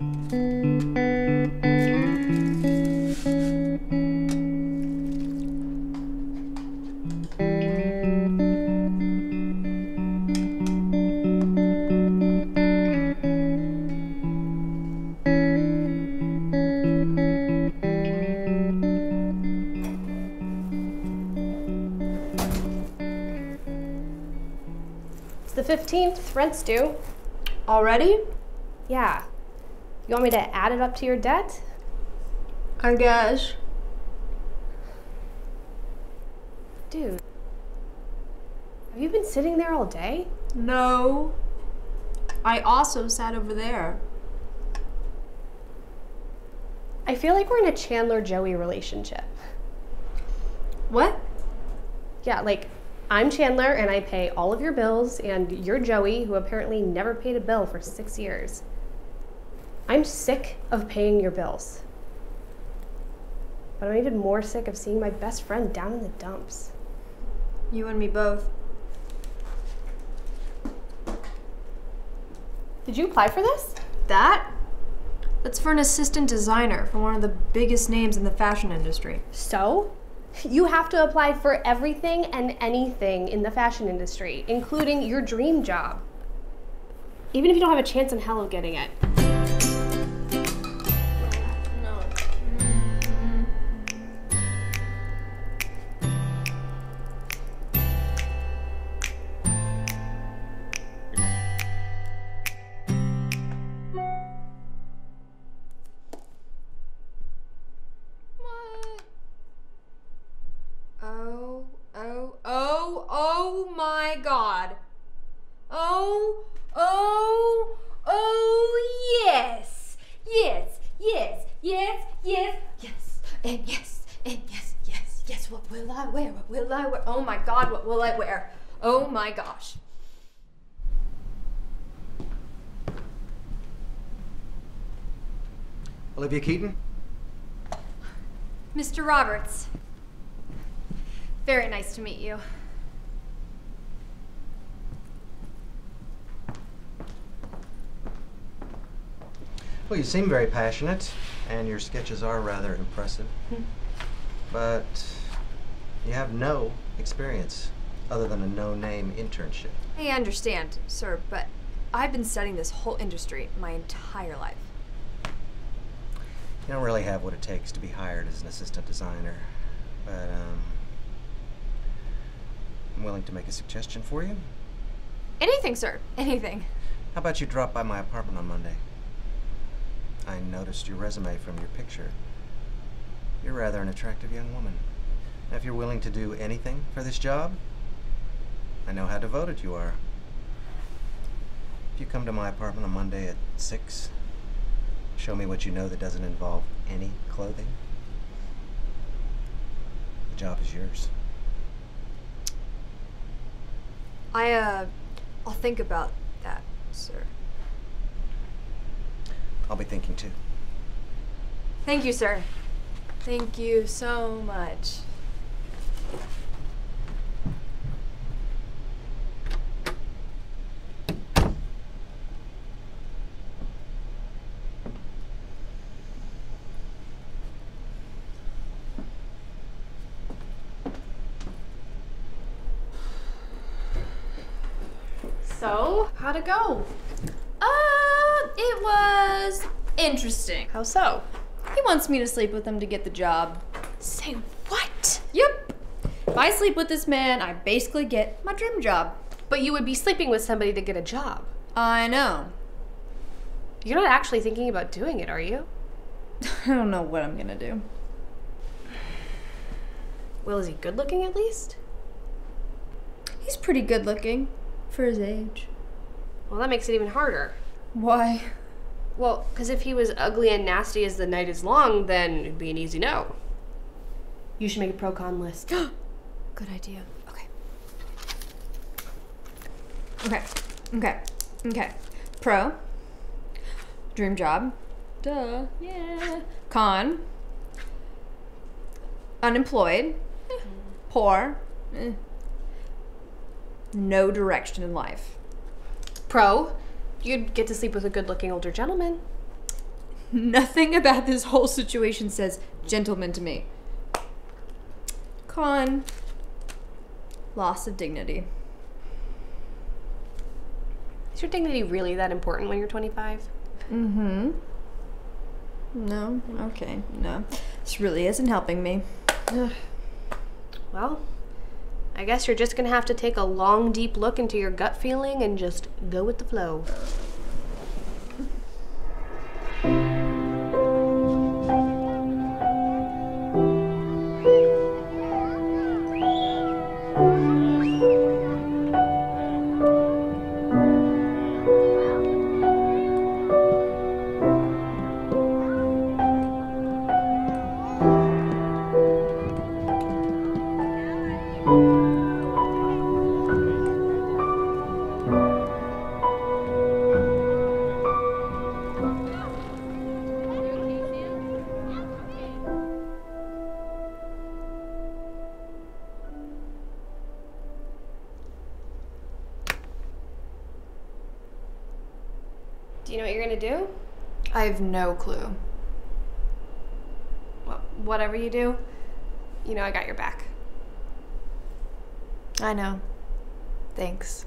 It's the 15th, rent's due. Already? Yeah. You want me to add it up to your debt? I guess. Dude. Have you been sitting there all day? No. I also sat over there. I feel like we're in a Chandler Joey relationship. What? Yeah, like I'm Chandler and I pay all of your bills, and you're Joey, who apparently never paid a bill for six years. I'm sick of paying your bills. But I'm even more sick of seeing my best friend down in the dumps. You and me both. Did you apply for this? That? That's for an assistant designer for one of the biggest names in the fashion industry. So? You have to apply for everything and anything in the fashion industry, including your dream job. Even if you don't have a chance in hell of getting it. Yes, yes. What will I wear? What will I wear? Oh my god, what will I wear? Oh my gosh. Olivia Keaton? Mr. Roberts. Very nice to meet you. Well, you seem very passionate, and your sketches are rather impressive. Hmm. but you have no experience other than a no name internship. I understand, sir, but I've been studying this whole industry my entire life. You don't really have what it takes to be hired as an assistant designer. But, um, I'm willing to make a suggestion for you. Anything, sir. Anything. How about you drop by my apartment on Monday? I noticed your resume from your picture. You're rather an attractive young woman. If you're willing to do anything for this job, I know how devoted you are. If you come to my apartment on Monday at 6, show me what you know that doesn't involve any clothing, the job is yours. I, uh, I'll think about that, sir. I'll be thinking too. Thank you, sir. Thank you so much. So, how'd it go? Uh, it was interesting. How so? He wants me to sleep with him to get the job. Say what? Yep. If I sleep with this man, I basically get my dream job. But you would be sleeping with somebody to get a job. I know. You're not actually thinking about doing it, are you? I don't know what I'm gonna do. Well, is he good looking at least? He's pretty good looking for his age. Well, that makes it even harder. Why? Well, because if he was ugly and nasty as the night is long, then it'd be an easy no. You should make a pro con list. Good idea. Okay. Okay. Okay. Okay. Pro. Dream job. Duh. Yeah. Con. Unemployed. Eh. Poor. Eh. No direction in life. Pro, you'd get to sleep with a good looking older gentleman. Nothing about this whole situation says gentleman to me. Con. Loss of dignity. Is your dignity really that important when you're 25? Mm hmm. No, okay, no. This really isn't helping me. Well, I guess you're just gonna have to take a long, deep look into your gut feeling and just go with the flow. Do you know what you're gonna do? I have no clue. Well, whatever you do, you know I got your back. I know. Thanks.